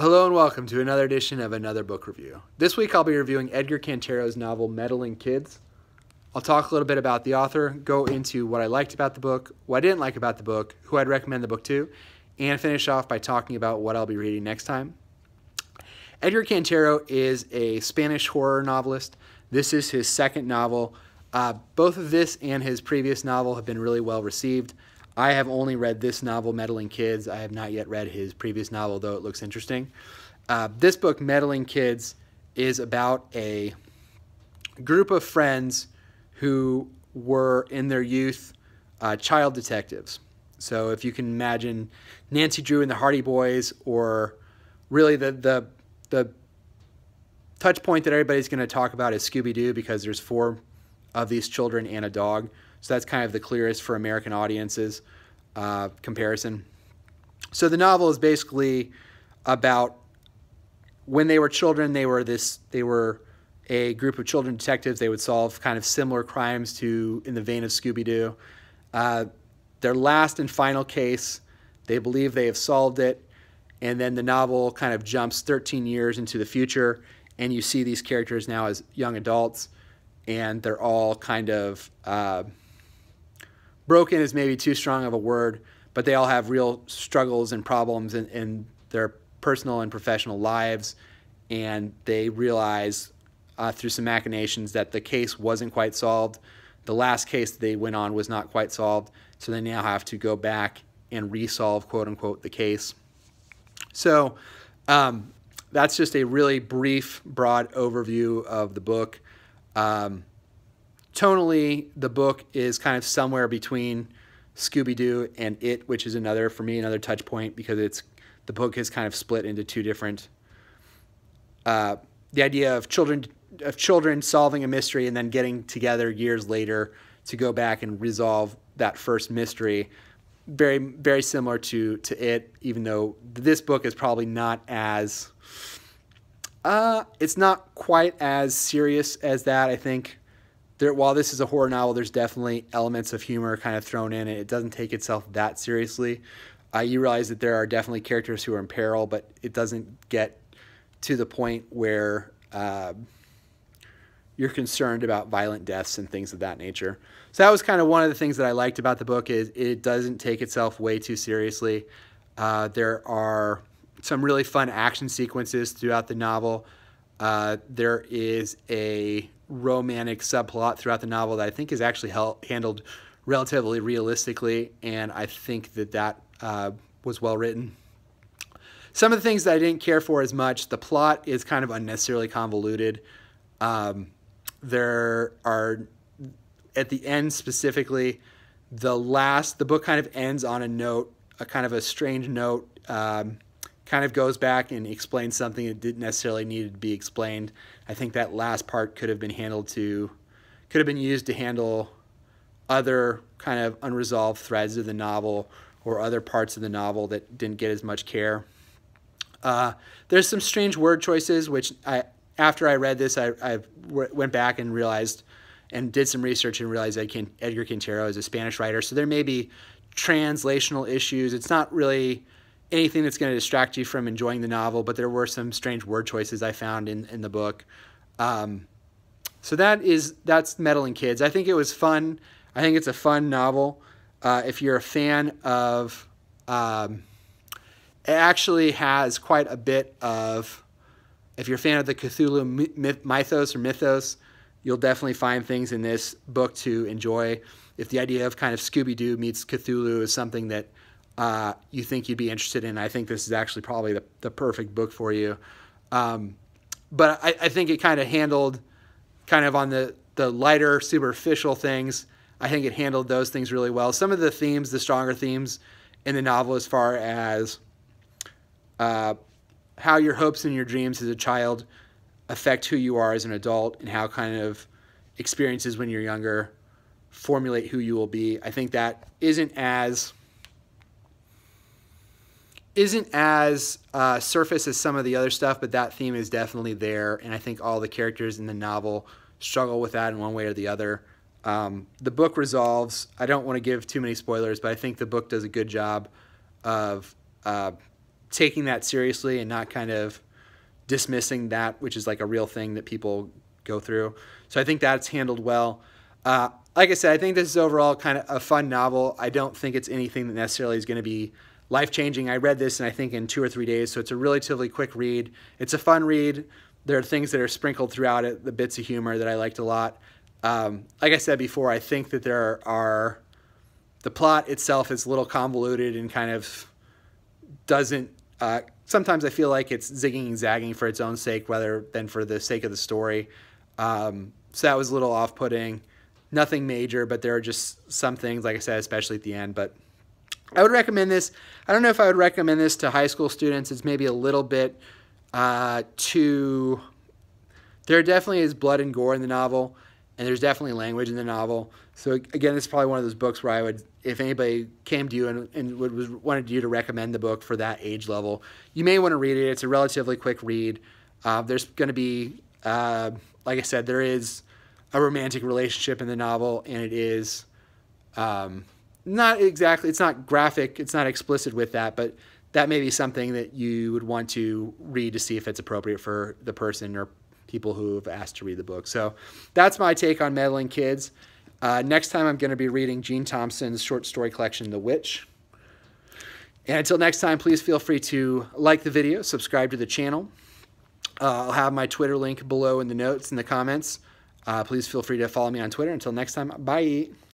Hello and welcome to another edition of Another Book Review. This week I'll be reviewing Edgar Cantero's novel Meddling Kids. I'll talk a little bit about the author, go into what I liked about the book, what I didn't like about the book, who I'd recommend the book to, and finish off by talking about what I'll be reading next time. Edgar Cantero is a Spanish horror novelist. This is his second novel. Uh, both of this and his previous novel have been really well received. I have only read this novel, Meddling Kids. I have not yet read his previous novel, though it looks interesting. Uh, this book, Meddling Kids, is about a group of friends who were in their youth uh, child detectives. So if you can imagine Nancy Drew and the Hardy Boys, or really the the the touch point that everybody's going to talk about is Scooby Doo because there's four of these children and a dog. So that's kind of the clearest for American audiences uh, comparison. So the novel is basically about when they were children. They were this. They were a group of children detectives. They would solve kind of similar crimes to in the vein of Scooby Doo. Uh, their last and final case, they believe they have solved it, and then the novel kind of jumps 13 years into the future, and you see these characters now as young adults, and they're all kind of uh, broken is maybe too strong of a word, but they all have real struggles and problems in, in their personal and professional lives, and they realize uh, through some machinations that the case wasn't quite solved. The last case they went on was not quite solved, so they now have to go back and resolve, quote unquote, the case. So um, that's just a really brief, broad overview of the book. Um, tonally, the book is kind of somewhere between Scooby Doo and It, which is another for me another touch point because it's the book is kind of split into two different. Uh, the idea of children of children solving a mystery and then getting together years later to go back and resolve that first mystery. Very very similar to to It, even though this book is probably not as. Uh, it's not quite as serious as that. I think there, while this is a horror novel, there's definitely elements of humor kind of thrown in. It doesn't take itself that seriously. Uh, you realize that there are definitely characters who are in peril, but it doesn't get to the point where uh, you're concerned about violent deaths and things of that nature. So that was kind of one of the things that I liked about the book is it doesn't take itself way too seriously. Uh, there are some really fun action sequences throughout the novel. Uh, there is a romantic subplot throughout the novel that I think is actually handled relatively realistically, and I think that that uh, was well written. Some of the things that I didn't care for as much, the plot is kind of unnecessarily convoluted. Um, there are, at the end specifically, the last, the book kind of ends on a note, a kind of a strange note. Um, kind of goes back and explains something that didn't necessarily need to be explained. I think that last part could have been handled to, could have been used to handle other kind of unresolved threads of the novel or other parts of the novel that didn't get as much care. Uh, there's some strange word choices, which I, after I read this, I, I went back and realized and did some research and realized that Edgar Cantero is a Spanish writer. So there may be translational issues. It's not really anything that's going to distract you from enjoying the novel, but there were some strange word choices I found in, in the book. Um, so that is that's Meddling Kids. I think it was fun. I think it's a fun novel. Uh, if you're a fan of, um, it actually has quite a bit of. If you're a fan of the Cthulhu myth, mythos or mythos, you'll definitely find things in this book to enjoy. If the idea of kind of Scooby Doo meets Cthulhu is something that uh, you think you'd be interested in. I think this is actually probably the, the perfect book for you. Um, but I, I, think it kind of handled kind of on the, the lighter, superficial things. I think it handled those things really well. Some of the themes, the stronger themes in the novel, as far as uh, how your hopes and your dreams as a child affect who you are as an adult and how kind of experiences when you're younger formulate who you will be. I think that isn't as isn't as uh, surface as some of the other stuff, but that theme is definitely there, and I think all the characters in the novel struggle with that in one way or the other. Um, the book resolves. I don't want to give too many spoilers, but I think the book does a good job of uh, taking that seriously and not kind of dismissing that, which is like a real thing that people go through. So I think that's handled well. Uh, like I said, I think this is overall kind of a fun novel. I don't think it's anything that necessarily is going to be life changing. I read this, and I think in two or three days, so it's a relatively quick read. It's a fun read. There are things that are sprinkled throughout it, the bits of humor that I liked a lot. Um, like I said before, I think that there are the plot itself is a little convoluted and kind of doesn't. Uh, sometimes I feel like it's zigging and zagging for its own sake rather than for the sake of the story. Um, so that was a little off-putting. Nothing major, but there are just some things, like I said, especially at the end. But I would recommend this. I don't know if I would recommend this to high school students. It's maybe a little bit uh, too. There definitely is blood and gore in the novel, and there's definitely language in the novel. So again, this is probably one of those books where I would, if anybody came to you and, and would, was, wanted you to recommend the book for that age level, you may want to read it. It's a relatively quick read. Uh, there's going to be, uh, like I said, there is a romantic relationship in the novel, and it is. Um, not exactly it's not graphic it's not explicit with that but that may be something that you would want to read to see if it's appropriate for the person or people who have asked to read the book. So that's my take on meddling kids. Uh, next time i'm going to be reading Jean Thompson's short story collection the witch. And until next time please feel free to like the video subscribe to the channel. Uh, i'll have my twitter link below in the notes in the comments. Uh, please feel free to follow me on twitter. Until next time bye